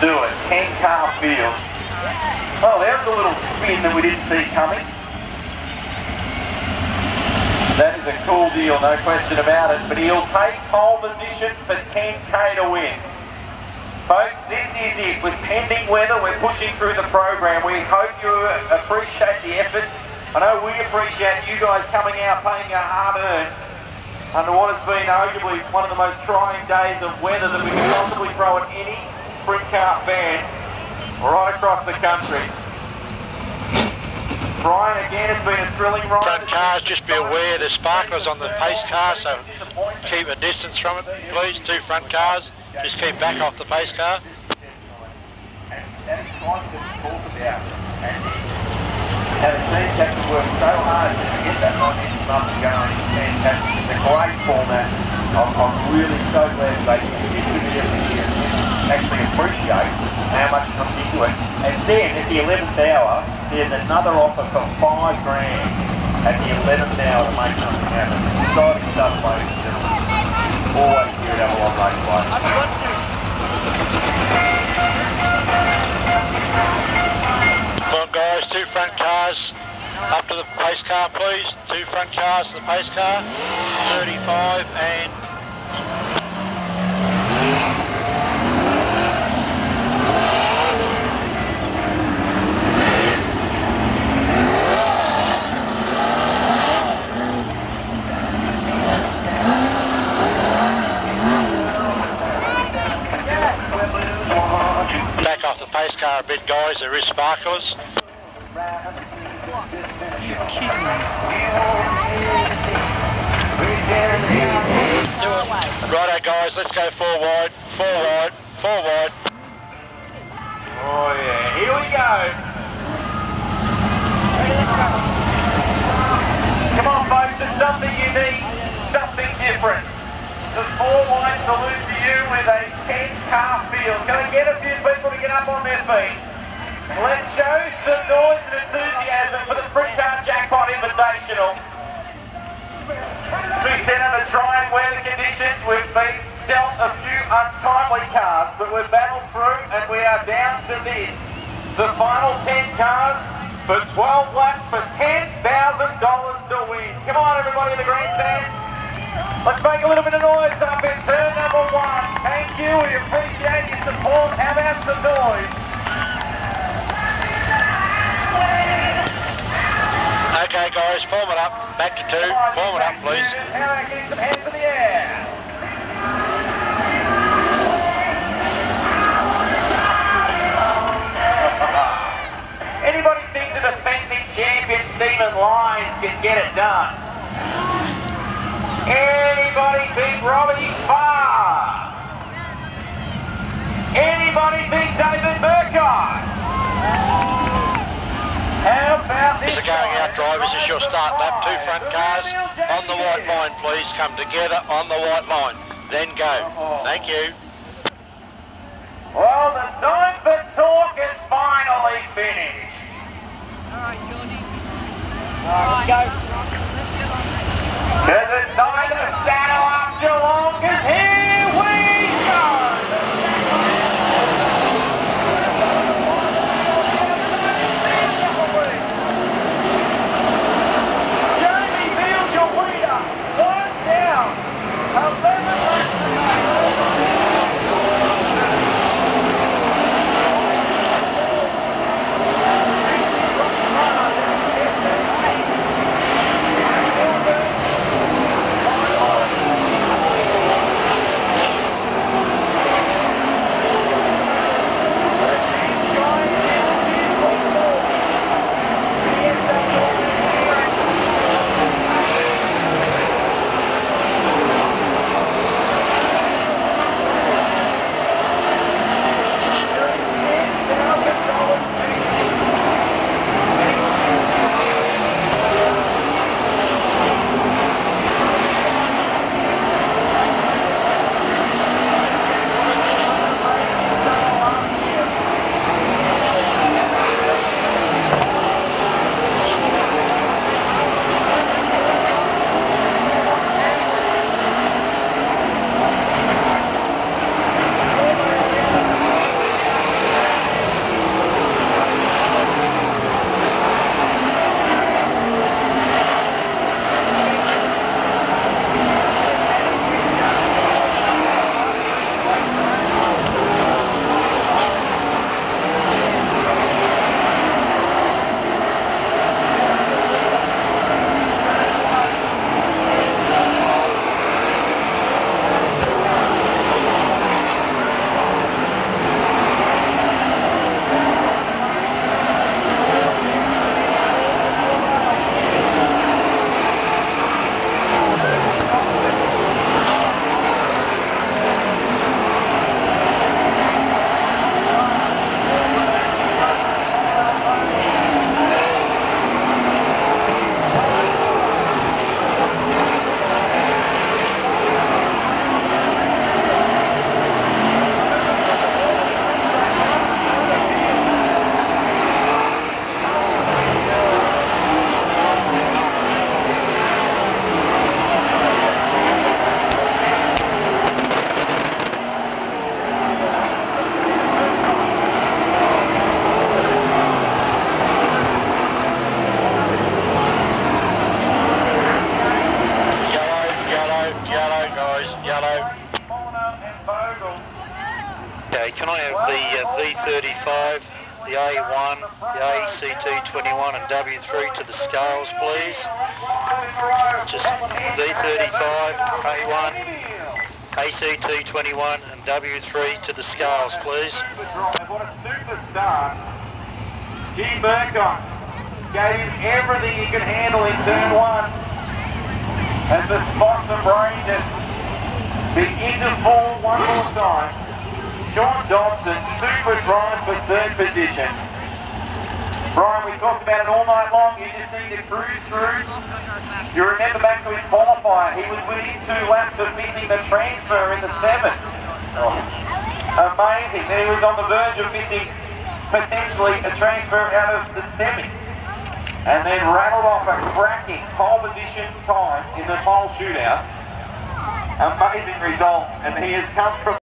do it. 10 car field. Oh, there's a little spin that we didn't see coming. That is a cool deal, no question about it. But he'll take pole position for 10k to win. Folks, this is it. With pending weather, we're pushing through the program. We hope you appreciate the efforts. I know we appreciate you guys coming out, paying your hard-earned under what has been arguably one of the most trying days of weather that we can possibly throw at any sprint car fan right across the country. Brian, again, it's been a thrilling ride. Front cars, just be aware there's sparklers on the pace car, so keep a distance from it, please. Two front cars, just keep back off the pace car. And that excitement to talk about. And how the teams have to work so hard to get that momentum up and going. It's fantastic. It's a great format. I'm, I'm really so glad they stick with it every year and actually appreciate how much comes into it. And then at the 11th hour, there's another offer for five grand at the 11th hour to make something happen. Exciting stuff, ladies and gentlemen. Always here at Avalon Raceway. Come on guys, two front cars up to the pace car please. Two front cars to the pace car. 35 and back off the pace car a bit guys, there is sparklers. Righto guys, let's go four wide, four wide, four wide. Oh yeah, here we go. Come on folks, it's something unique, something different. The four wide salute to you with a 10 car field. Can I get a few people to get up on their feet? Let's show some noise and enthusiasm for the Sprint Car Jackpot Invitational. We set under trying weather conditions. We've been dealt a few untimely cards, but we've battled through and we are down to this. The final 10 cars for 12 laps for $10,000 to win. Come on everybody in the grandstand. Let's make a little bit of noise up in turn number one. Thank you, we appreciate your support. How about some noise? Okay guys, form it up, back to two, form it up please. How about getting some hands in the air? Anybody think the defending champion Stephen Lyons can get it done? Anybody think Robbie Farr? Anybody think David Burkhardt? How about this These are going out drivers, this is your start lap, two front cars on the white line please, come together on the white line, then go. Thank you. Well, A1, ACT21 and W3 to the scales, please. Just V35, A1, ACT21 and W3 to the scales, please. What a superstar. Jim Burkon gave him everything he could handle in turn one. And the spots of brain just begin to fall one more time. Sean Dobson, super drive for third position. Brian, we talked about it all night long. You just need to cruise through. You remember back to his qualifier, he was within two laps of missing the transfer in the seventh. Amazing. Then he was on the verge of missing potentially a transfer out of the semi. And then rattled off a cracking pole position time in the pole shootout. Amazing result. And he has come from